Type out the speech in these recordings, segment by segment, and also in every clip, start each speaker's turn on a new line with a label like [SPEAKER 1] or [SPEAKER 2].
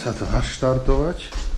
[SPEAKER 1] sa to naštartovať.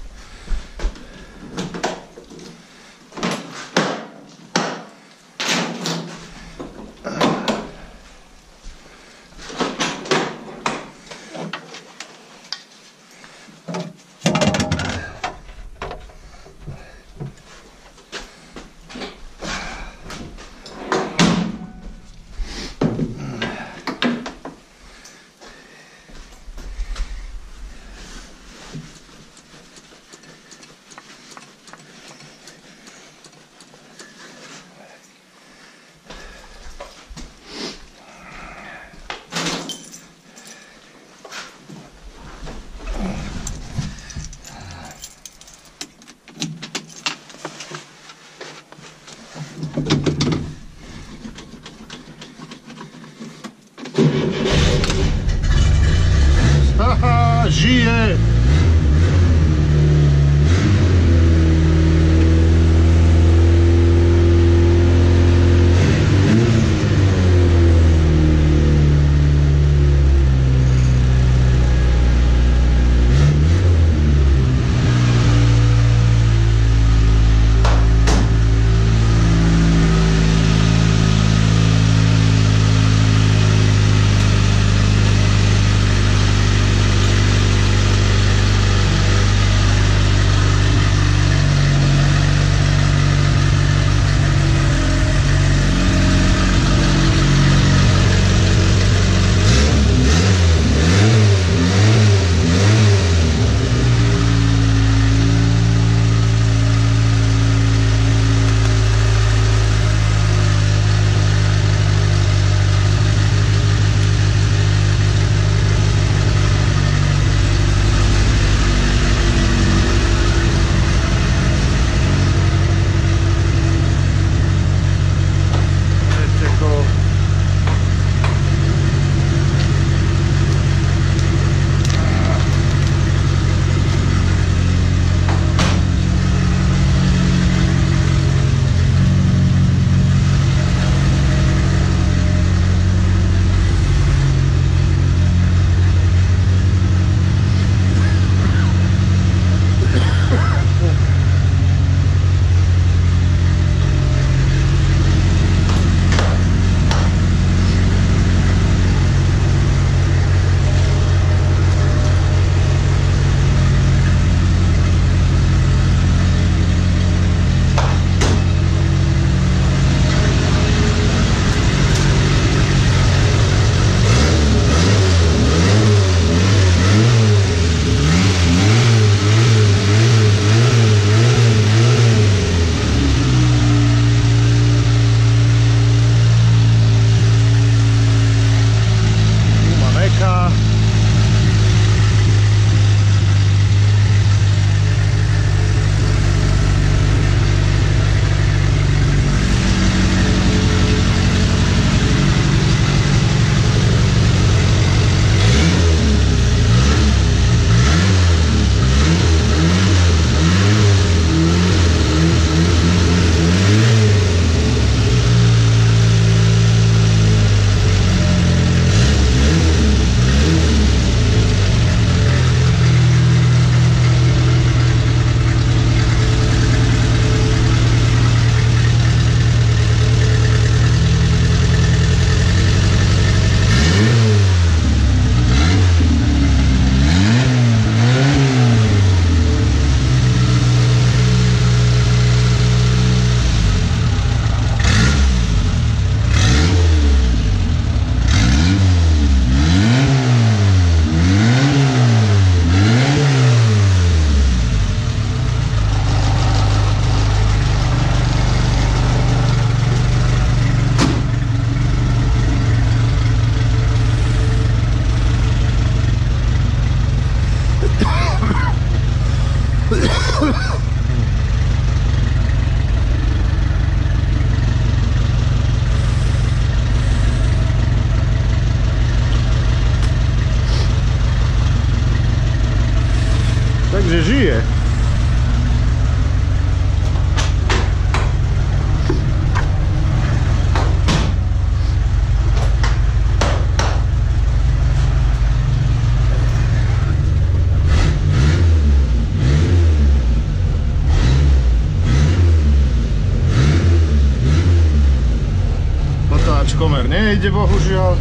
[SPEAKER 1] nič komer nejde bohužiaľ.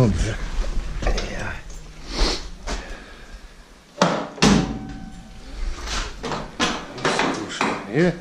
[SPEAKER 1] Não. Слушай, э?